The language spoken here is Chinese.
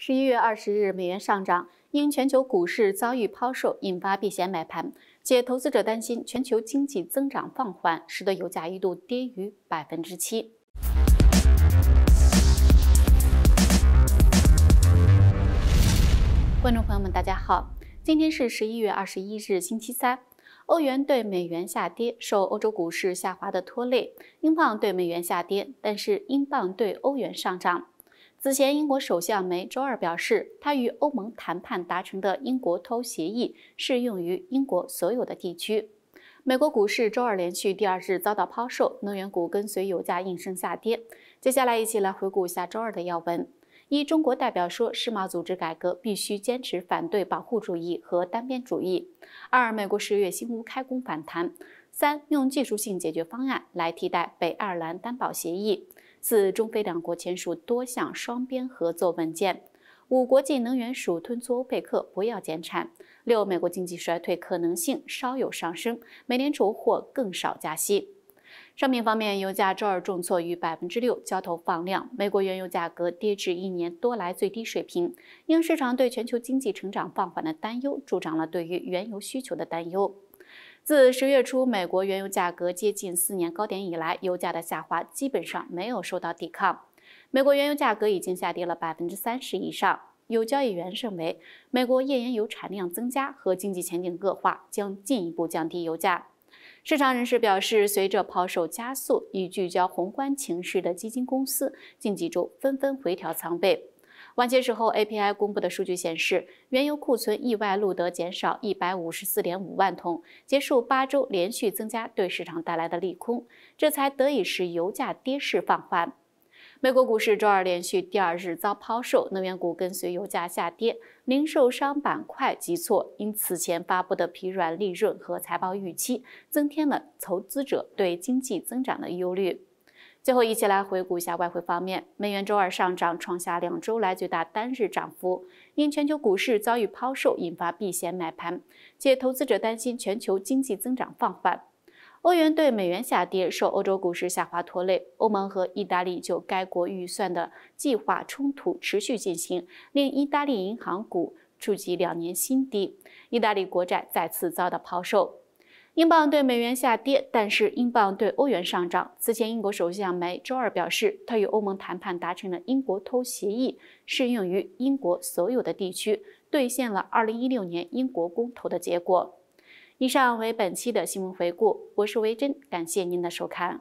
十一月二十日，美元上涨，因全球股市遭遇抛售，引发避险买盘，且投资者担心全球经济增长放缓，使得油价一度跌逾百分之七。观众朋友们，大家好，今天是十一月二十一日，星期三。欧元对美元下跌，受欧洲股市下滑的拖累；英镑对美元下跌，但是英镑对欧元上涨。此前，英国首相梅周二表示，他与欧盟谈判达成的英国脱协议适用于英国所有的地区。美国股市周二连续第二日遭到抛售，能源股跟随油价应声下跌。接下来，一起来回顾一下周二的要闻：一、中国代表说，世贸组织改革必须坚持反对保护主义和单边主义；二、美国十月新屋开工反弹；三、用技术性解决方案来替代北爱尔兰担保协议。四、中非两国签署多项双边合作文件。五、国际能源署敦促欧佩克不要减产。六、美国经济衰退可能性稍有上升，美联储或更少加息。商品方面，油价周二重挫逾百分之六，交投放量。美国原油价格跌至一年多来最低水平，因市场对全球经济成长放缓的担忧，助长了对于原油需求的担忧。自十月初美国原油价格接近四年高点以来，油价的下滑基本上没有受到抵抗。美国原油价格已经下跌了百分之三十以上。有交易员认为，美国页岩油产量增加和经济前景恶化将进一步降低油价。市场人士表示，随着抛售加速，已聚焦宏观情势的基金公司近几周纷纷回调仓位。晚些时候，API 公布的数据显示，原油库存意外录得减少一百五十四点五万桶，结束八周连续增加对市场带来的利空，这才得以使油价跌势放缓。美国股市周二连续第二日遭抛售，能源股跟随油价下跌，零售商板块急挫，因此前发布的疲软利润和财报预期，增添了投资者对经济增长的忧虑。最后，一起来回顾一下外汇方面。美元周二上涨，创下两周来最大单日涨幅。因全球股市遭遇抛售，引发避险买盘，且投资者担心全球经济增长放缓。欧元对美元下跌，受欧洲股市下滑拖累。欧盟和意大利就该国预算的计划冲突持续进行，令意大利银行股触及两年新低。意大利国债再次遭到抛售。英镑对美元下跌，但是英镑对欧元上涨。此前，英国首相梅周二表示，他与欧盟谈判达成了英国脱协议，适用于英国所有的地区，兑现了2016年英国公投的结果。以上为本期的新闻回顾，我是维珍，感谢您的收看。